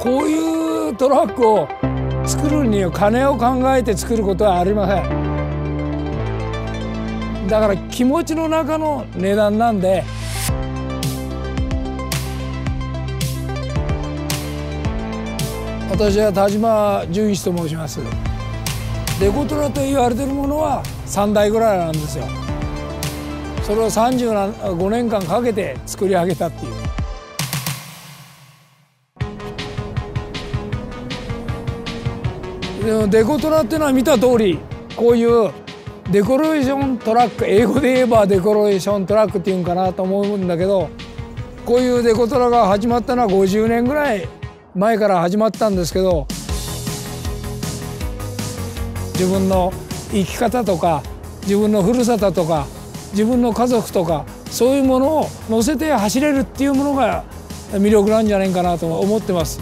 こういうトラックを作るには金を考えて作ることはありません。だから気持ちの中の値段なんで。私は田島純一と申します。デコトラと言われてるものは3台ぐらいなんですよ。それを35年間かけて作り上げたっていう。デコトラっていうのは見た通りこういうデコレーショントラック英語で言えばデコレーショントラックっていうんかなと思うんだけどこういうデコトラが始まったのは50年ぐらい前から始まったんですけど自分の生き方とか自分のふるさととか自分の家族とかそういうものを乗せて走れるっていうものが魅力なんじゃないかなと思ってます。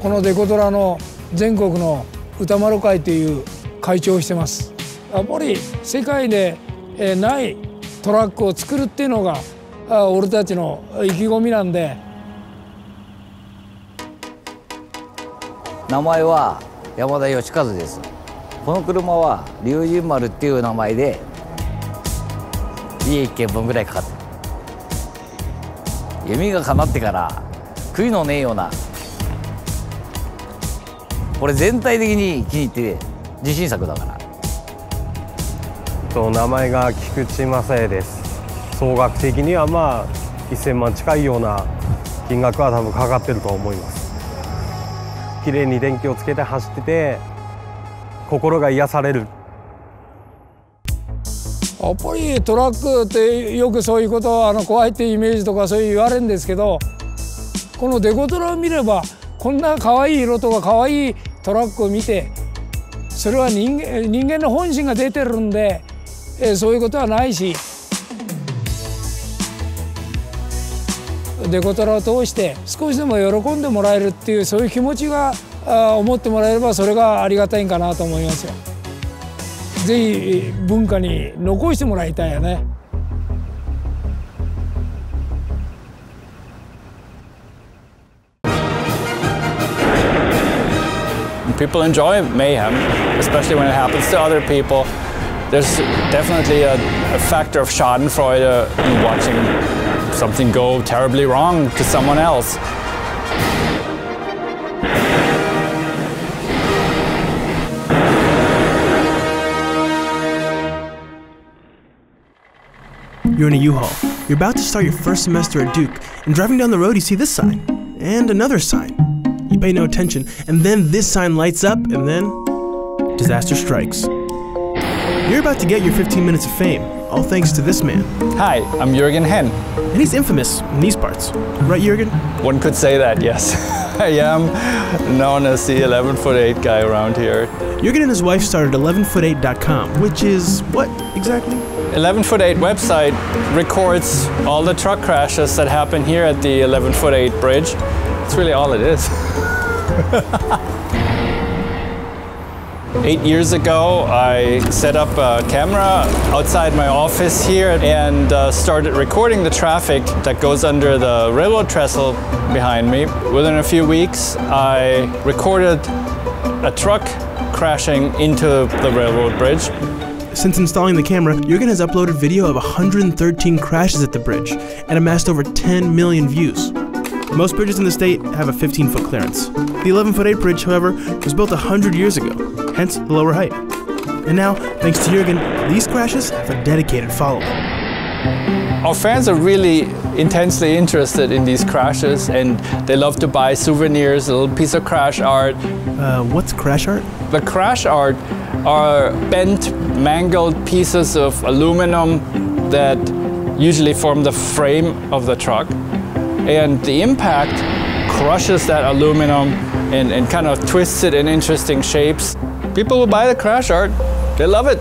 このデコトラの全国の歌丸会という会長をしてます。やっぱり世界でないトラックを作るっていうのが俺たちの意気込みなんで。名前は山田義和です。この車は龍神丸っていう名前で家一軒分ぐらいかかってる。夢が叶ってから悔いのねえようなこれ全体的に気に入って自信作だから。と名前が菊池正恵です。総額的にはまあ1000万近いような金額は多分かかってると思います。綺麗に電気をつけて走ってて心が癒される。やっぱりトラックってよくそういうことあの怖いってイメージとかそういう言われるんですけどこのデコトラを見ればこんな可愛い色とか可愛いトラックを見てそれは人間人間の本心が出てるんで、えそういうことはないしデコトラを通して少しでも喜んでもらえるっていうそういう気持ちが思ってもらえればそれがありがたいんかなと思いますよ。ぜひ文化に残してもらいたいよね。People enjoy mayhem, especially when it happens to other people. There's definitely a, a factor of schadenfreude in watching something go terribly wrong to someone else. You're in a U-Haul. You're about to start your first semester at Duke, and driving down the road, you see this sign and another sign. You pay no attention, and then this sign lights up, and then disaster strikes. You're about to get your 15 minutes of fame, all thanks to this man. Hi, I'm Jürgen Henn. And he's infamous in these parts. Right, Jürgen? One could say that, yes. I am known as the 11 foot 8 guy around here. Jürgen and his wife started 11foot8.com, which is what exactly? 11 foot 8 website records all the truck crashes that happen here at the 11 foot 8 bridge. That's really all it is. Eight years ago, I set up a camera outside my office here and uh, started recording the traffic that goes under the railroad trestle behind me. Within a few weeks, I recorded a truck crashing into the railroad bridge. Since installing the camera, Jurgen has uploaded video of 113 crashes at the bridge and amassed over 10 million views. Most bridges in the state have a 15 foot clearance. The 11 foot 8 bridge, however, was built 100 years ago, hence the lower height. And now, thanks to Jurgen, these crashes have a dedicated following. Our fans are really intensely interested in these crashes and they love to buy souvenirs, a little piece of crash art. Uh, what's crash art? The crash art are bent, mangled pieces of aluminum that usually form the frame of the truck. And the impact crushes that aluminum and, and kind of twists it in interesting shapes. People will buy the crash art, they love it.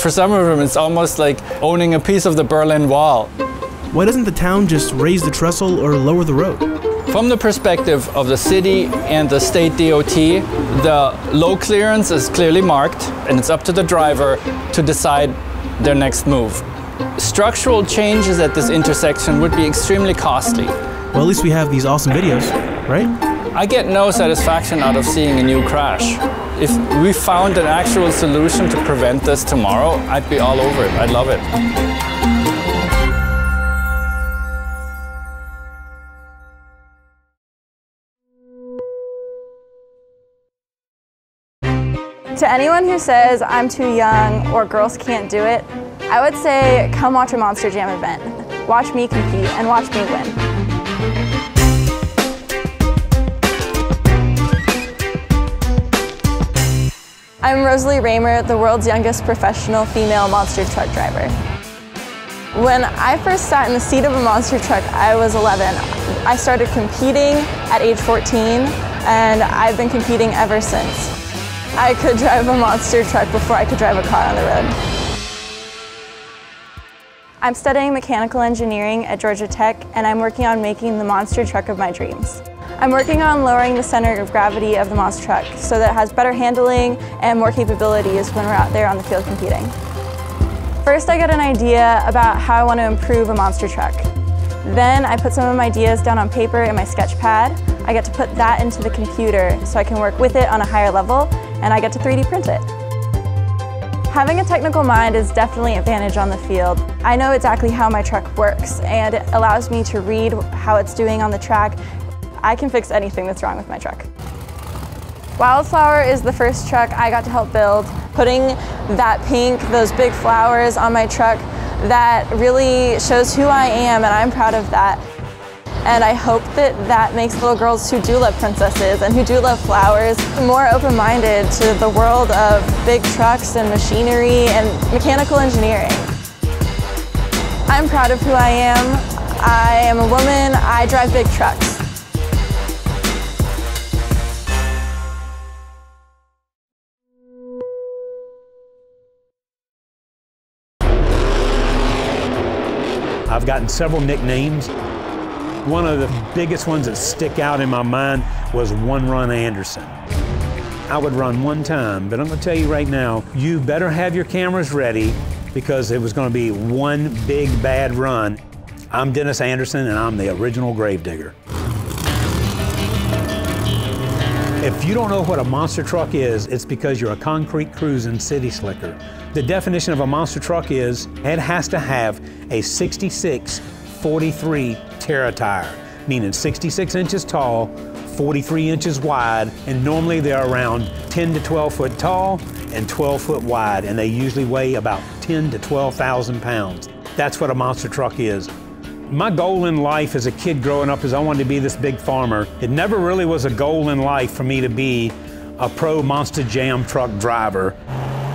For some of them, it's almost like owning a piece of the Berlin Wall. Why doesn't the town just raise the trestle or lower the road? From the perspective of the city and the state DOT, the low clearance is clearly marked and it's up to the driver to decide their next move. Structural changes at this intersection would be extremely costly. Well, at least we have these awesome videos, right? I get no satisfaction out of seeing a new crash. If we found an actual solution to prevent this tomorrow, I'd be all over it. I'd love it. To anyone who says I'm too young or girls can't do it, I would say come watch a Monster Jam event. Watch me compete and watch me win. I'm Rosalee Ramer, the world's youngest professional female monster truck driver. When I first sat in the seat of a monster truck, I was 11. I started competing at age 14, and I've been competing ever since. I could drive a monster truck before I could drive a car on the road. I'm studying mechanical engineering at Georgia Tech, and I'm working on making the monster truck of my dreams. I'm working on lowering the center of gravity of the monster truck so that it has better handling and more capabilities when we're out there on the field competing. First, I get an idea about how I want to improve a monster truck. Then I put some of my ideas down on paper in my sketch pad. I get to put that into the computer so I can work with it on a higher level and I get to 3D print it. Having a technical mind is definitely an advantage on the field. I know exactly how my truck works and it allows me to read how it's doing on the track. I can fix anything that's wrong with my truck. Wildflower is the first truck I got to help build. Putting that pink, those big flowers on my truck, that really shows who I am and I'm proud of that. And I hope that that makes little girls who do love princesses and who do love flowers more open-minded to the world of big trucks and machinery and mechanical engineering. I'm proud of who I am. I am a woman, I drive big trucks. I've gotten several nicknames. One of the biggest ones that stick out in my mind was One Run Anderson. I would run one time, but I'm gonna tell you right now, you better have your cameras ready because it was gonna be one big bad run. I'm Dennis Anderson and I'm the original gravedigger. If you don't know what a monster truck is, it's because you're a concrete cruising city slicker. The definition of a monster truck is it has to have a 66 43 Terra tire, meaning 66 inches tall, 43 inches wide, and normally they're around 10 to 12 foot tall and 12 foot wide, and they usually weigh about 10 to 12,000 pounds. That's what a monster truck is. My goal in life as a kid growing up is I wanted to be this big farmer. It never really was a goal in life for me to be a pro Monster Jam truck driver.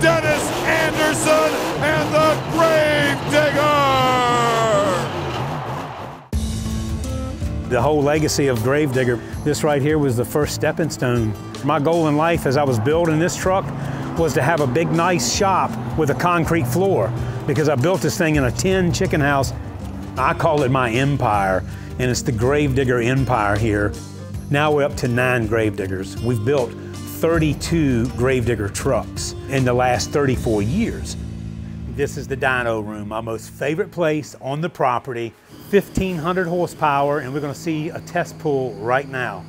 Dennis Anderson and the Gravedigger! The whole legacy of Gravedigger, this right here was the first stepping stone. My goal in life as I was building this truck was to have a big nice shop with a concrete floor because I built this thing in a tin chicken house I call it my empire, and it's the Gravedigger Empire here. Now we're up to nine Gravediggers. We've built 32 Gravedigger trucks in the last 34 years. This is the dyno room, my most favorite place on the property. 1,500 horsepower, and we're gonna see a test pull right now.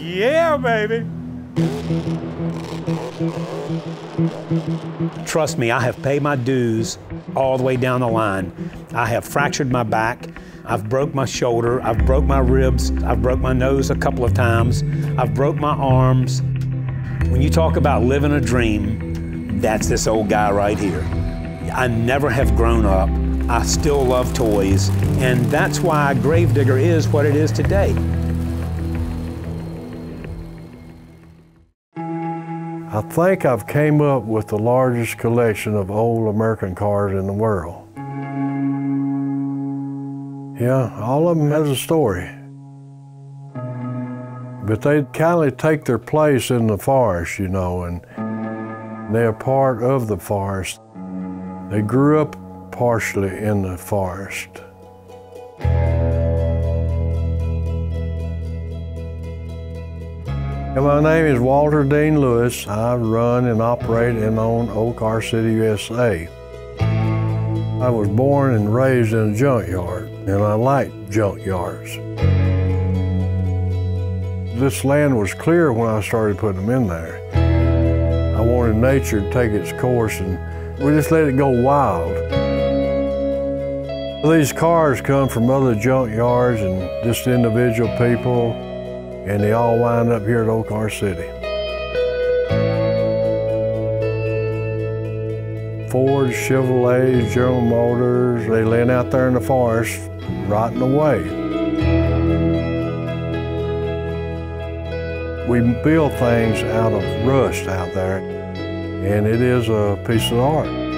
Yeah, baby. Trust me, I have paid my dues all the way down the line. I have fractured my back. I've broke my shoulder. I've broke my ribs. I've broke my nose a couple of times. I've broke my arms. When you talk about living a dream, that's this old guy right here. I never have grown up. I still love toys, and that's why Gravedigger is what it is today. I think I've came up with the largest collection of old American cars in the world. Yeah, all of them has a story. But they kind of take their place in the forest, you know, and they're part of the forest. They grew up partially in the forest. My name is Walter Dean Lewis. I run and operate and own Old Car City USA. I was born and raised in a junkyard and I like junkyards. This land was clear when I started putting them in there. I wanted nature to take its course and we just let it go wild. These cars come from other junkyards and just individual people, and they all wind up here at Old Car City. Ford, Chevrolet, General Motors, they laying out there in the forest, rotting away. We build things out of rust out there, and it is a piece of art.